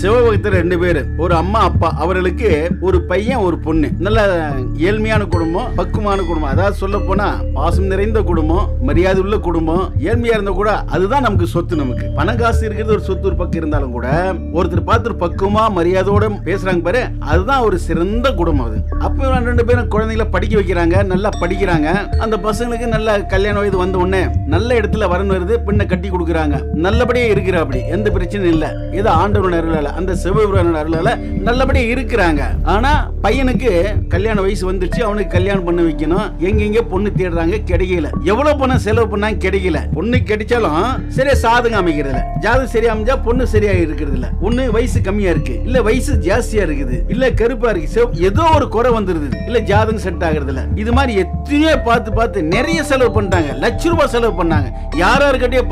சிவபக்தர் ரெண்டு பேரு. ஒரு அம்மா அப்பா. அவர்களுக்கு ஒரு பையன் ஒரு பொண்ணு. நல்ல ஏழ்மையான குடும்பம் பக்குவமான குடும்பம். அதாவது சொல்ல போனா பாசம் நிறைந்த குடும்பம் மரியாதை உள்ள குடும்பம் ஏழ்மையா இருந்தா கூட அதுதான் நமக்கு சொத்து நமக்கு. பணம் காசு இருக்கிறது ஒரு சொத்து ஒரு பக்கம் இருந்தாலும் கூட ஒருத்தர் பார்த்து ஒரு பக்குவமா மரியாதையோட பேசுறாங்க பாரு அதுதான் ஒரு சிறந்த குடும்பம் அது. அப்ப ரெண்டு பேரும் குழந்தைகளை படிக்க வைக்கிறாங்க நல்லா படிக்கிறாங்க. அந்த பசங்களுக்கு நல்ல கல்யாண வயது வந்த உடனே நல்ல இடத்துல வரணும் வருது பின்ன கட்டி கொடுக்குறாங்க. நல்லபடியே இருக்கிற அப்படி எந்த பிரச்சனையும் இல்ல. ஏதோ நேரில் அருளால அந்த சிவபுராண அருளால நல்லபடியா இருக்கிறாங்க. ஆனா பையனுக்கு கல்யாண வயசு வந்துருச்சு. அவனுக்கு கல்யாணம் பண்ண வைக்கணும். எங்கெங்க பொண்ணு தேடுறாங்க கிடைக்கல. எவ்வளவு பணம் செலவு பண்ணாங்க கிடைக்கல. பொண்ணு கிடைச்சாலும் சரியா சாதகம் அமைக்கிறது இல்ல ஜாதகம் சரியா அமைஞ்சா பொண்ணு சரியா இருக்கிறது இல்ல ஒண்ணு வயசு கம்மியா இருக்கு. இல்ல வயசு ஜாஸ்தியா இருக்குது. இல்ல கருப்பா இருக்கு. ஏதோ ஒரு குறை வந்துருது. இல்ல ஜாதகம் செட் ஆகுறது இல்ல இது மாதிரி எத்தனையோ பார்த்து பார்த்து நிறைய செலவு பண்ணிட்டாங்க. லட்ச ரூபாய் செலவு பண்ணாங்க. யார்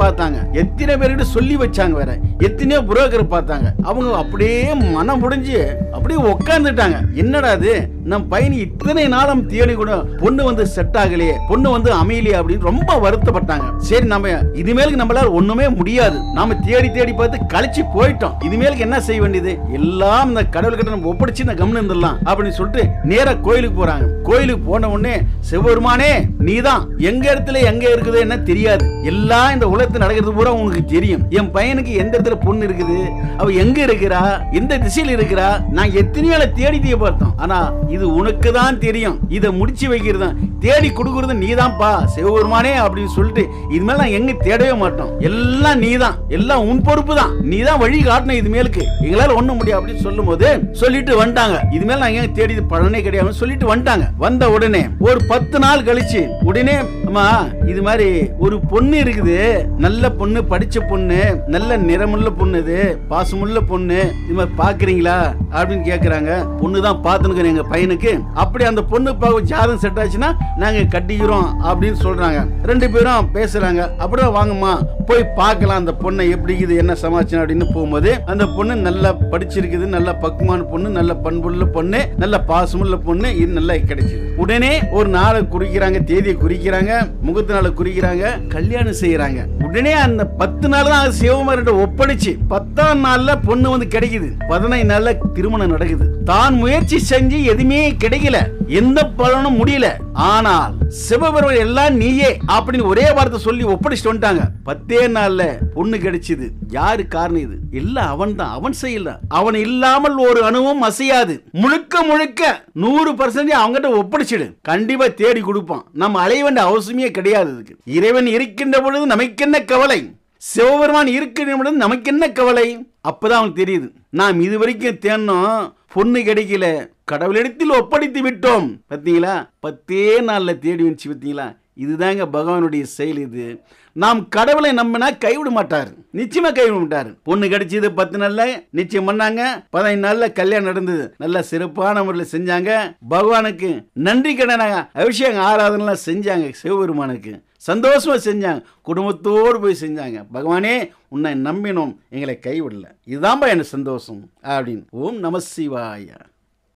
பார்த்தாங்க. எத்தனை பேர்கிட்ட சொல்லி வச்சாங்க வேற. எத்தனையோ புரோக்கர் பார்த்தாங்க. அவங்க அப்படியே மனம் முடிஞ்சு அப்படியே உட்காந்துட்டாங்க என்னடா இது? நம் பையன் இத்தனை நாளும் தேடி கூட பொண்ணு வந்து செட் ஆகலையே பொண்ணு வந்து அமையலையே அப்படின்னு ரொம்ப வருத்தப்பட்டாங்க. சரி நம்ம இதுமேலுக்கு நம்மளால ஒண்ணுமே முடியாது. நாம தேடி தேடி பார்த்து கழிச்சு போயிட்டோம். இதுமேலுக்கு என்ன செய்ய வேண்டியது? எல்லாம் இந்த கடவுள்கிட்ட நம்ம ஒப்படைச்சு இந்த கம்னு இருந்துடலாம் அப்படின்னு சொல்லிட்டு நேரா கோயிலுக்கு போறாங்க. கோயிலுக்கு போன உடனே சிவபெருமானே நீதான். எங்க இடத்துல எங்க இருக்குது என்ன தெரியாது. எல்லாம் இந்த உலகத்துல நடக்கிறது பூரா உனக்கு தெரியும். என் பையனுக்கு எந்த இடத்துல பொண்ணு இருக்குது? அவ எங்க இருக்கிறா? எந்த திசையில் இருக்கிறா? நான் எத்தனையோ ஆளை தேடி தீய பார்த்தோம் ஆனா இது உனக்கு தான் தெரியும். இதை முடிச்சு வைக்கிறது தேடி கொடுக்கறது நீதான்ப்பா. சிவபெருமானே அப்படின்னு சொல்லிட்டு இது மேல நான் எங்க தேடவே மாட்டோம். எல்லாம் நீ தான் எல்லாம் உன் பொறுப்பு தான் நீ தான் வழி காட்டணும் இது மேலுக்கு. எங்களால ஒண்ணு முடியாது அப்படின்னு சொல்லும் போது சொல்லிட்டு வந்துட்டாங்க. இது மேல நான் எங்க தேடி பலனே கிடையாது சொல்லிட்டு வந்துட்டாங்க. வந்த உடனே ஒரு பத்து நாள் கழிச்சு உடனே அம்மா இது மாதிரி ஒரு பொண்ணு இருக்குது. நல்ல பொண்ணு படிச்ச பொண்ணு நல்ல நிறமுள்ள பொண்ணு இது பாசமுள்ள பொண்ணு. இது மாதிரி பாக்குறீங்களா? அப்படின்னு கேட்குறாங்க பொண்ணு தான் பாத்துனுக்கிறேன் எங்கள் பையனுக்கு. அப்படி அந்த பொண்ணு பார்க்க ஜாதகம் செட் ஆச்சுன்னா நாங்கள் கட்டிக்கிறோம் அப்படின்னு சொல்கிறாங்க ரெண்டு பேரும் பேசுகிறாங்க அப்படியே வாங்கம்மா போய் பார்க்கலாம் அந்த பொண்ணை எப்படி இது என்ன சமாச்சாரம் அப்படின்னு போகும்போது அந்த பொண்ணு நல்லா படிச்சிருக்குது நல்ல பக்குவமான பொண்ணு நல்ல பண்புள்ள பொண்ணு நல்ல பாசமுள்ள பொண்ணு இது நல்லா கிடைச்சிது. உடனே ஒரு நாளை குறிக்கிறாங்க தேதியை குறிக்கிறாங்க முகத்து நாளை குறிக்கிறாங்க கல்யாணம் செய்யறாங்க. உடனே அந்த பத்து நாள் தான் சிவகுமார்கிட்ட ஒப்படைச்சு பத்தாம் நாள்ல பொண்ணு வந்து கிடைக்குது. பதினைந்து நாள்ல திருமணம் நடக்குது. தான் முயற்சி செஞ்சு எதுவுமே கிடைக்கல. எந்த பலனும் முடியல. ஆனால் சிவபெருமான் எல்லாம் நீயே அப்படின்னு ஒரே வார்த்தை சொல்லி ஒப்படைச்சிட்டு வந்துட்டாங்க. பத்தே நாள்ல பொண்ணு கிடைச்சது. யாரு காரணம் இது? எல்லாம் அவன் தான் அவன் செய்யல. அவன் இல்லாமல் ஒரு அணுவும் அசையாது. முழுக்க முழுக்க நூறு பர்சன்டேஜ் அவங்ககிட்ட ஒப்படைச்சிடு. கண்டிப்பா தேடி கொடுப்பான். நம்ம அலைய வேண்டிய அவசியமே கிடையாது இதுக்கு இறைவன் இருக்கின்ற பொழுது நமக்கென்ன கவலை? சிவபெருமான் இருக்கின்ற பொழுது நமக்கு என்ன கவலை அப்பதான் அவனுக்கு தெரியுது. நாம் இது வரைக்கும் தேனோம் பொண்ணு கிடைக்கல கடவுளிடத்தில் ஒப்படைத்து விட்டோம். பார்த்தீங்களா? பத்தே நாளில் தேடி வந்துச்சு பார்த்தீங்களா? இதுதாங்க பகவானுடைய செயல் இது. நாம் கடவுளை நம்பினா கைவிட மாட்டார். நிச்சயமா கைவிட மாட்டார். பொண்ணு கிடைச்சது பத்து நாள்ல நிச்சயம் பண்ணாங்க. பதினைந்து நாள்ல கல்யாணம் நடந்தது. நல்ல சிறப்பான முறையில் செஞ்சாங்க. பகவானுக்கு நன்றி கடனாக அபிஷேகம் ஆராதனைலாம் செஞ்சாங்க சிவபெருமானுக்கு. சந்தோஷமாக செஞ்சாங்க. குடும்பத்தோடு போய் செஞ்சாங்க. பகவானே உன்னை நம்பினோம். எங்களை கைவிடல. இதுதான்பா எனக்கு சந்தோஷம். அப்படின்னு. ஓம் நம சிவாயா.